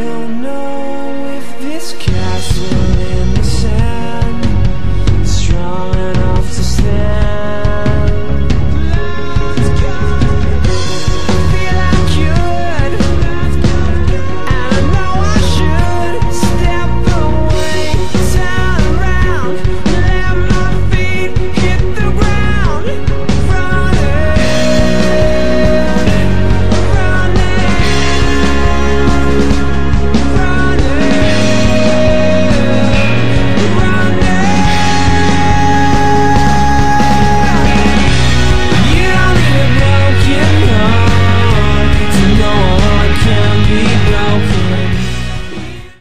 don't